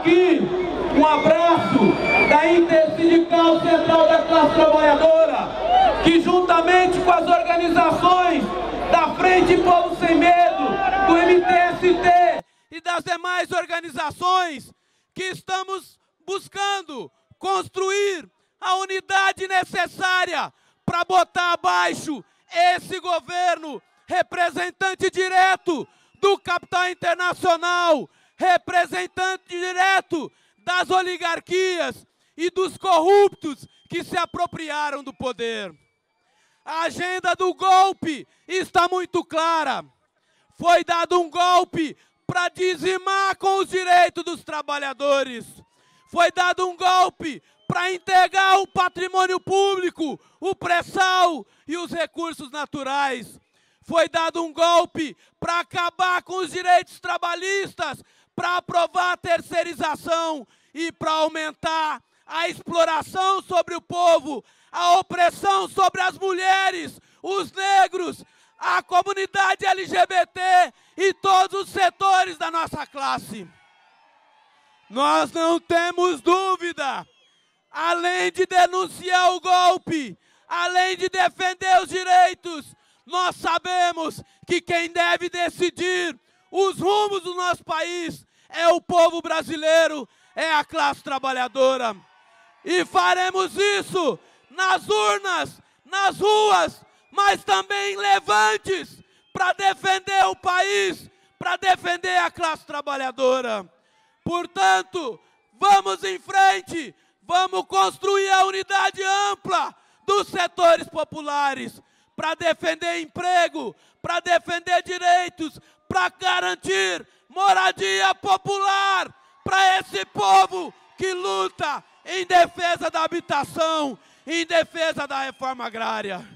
aqui. Um abraço da Intersindical Central da Classe Trabalhadora, que juntamente com as organizações da Frente Povo Sem Medo, do MTST e das demais organizações que estamos buscando construir a unidade necessária para botar abaixo esse governo representante direto do capital internacional, representante direto das oligarquias e dos corruptos que se apropriaram do poder. A agenda do golpe está muito clara. Foi dado um golpe para dizimar com os direitos dos trabalhadores. Foi dado um golpe para entregar o patrimônio público, o pré-sal e os recursos naturais. Foi dado um golpe para acabar com os direitos trabalhistas, para aprovar a terceirização e para aumentar a exploração sobre o povo, a opressão sobre as mulheres, os negros, a comunidade LGBT e todos os setores da nossa classe. Nós não temos dúvida além de denunciar o golpe, além de defender os direitos, nós sabemos que quem deve decidir os rumos do nosso país é o povo brasileiro, é a classe trabalhadora. E faremos isso nas urnas, nas ruas, mas também em levantes para defender o país, para defender a classe trabalhadora. Portanto, vamos em frente, Vamos construir a unidade ampla dos setores populares para defender emprego, para defender direitos, para garantir moradia popular para esse povo que luta em defesa da habitação, em defesa da reforma agrária.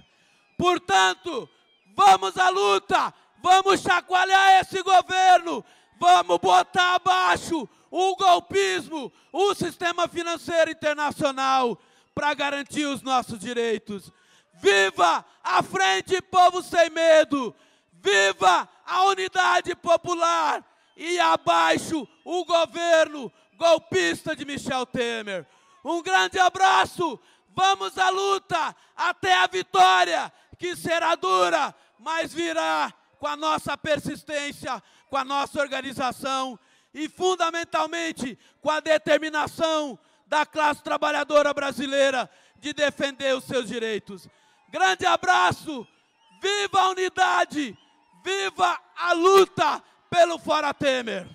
Portanto, vamos à luta, vamos chacoalhar esse governo, vamos botar abaixo o golpismo, o sistema financeiro internacional para garantir os nossos direitos. Viva a frente, povo sem medo! Viva a unidade popular! E abaixo o governo golpista de Michel Temer. Um grande abraço! Vamos à luta até a vitória, que será dura, mas virá com a nossa persistência, com a nossa organização e, fundamentalmente, com a determinação da classe trabalhadora brasileira de defender os seus direitos. Grande abraço, viva a unidade, viva a luta pelo Fora Temer.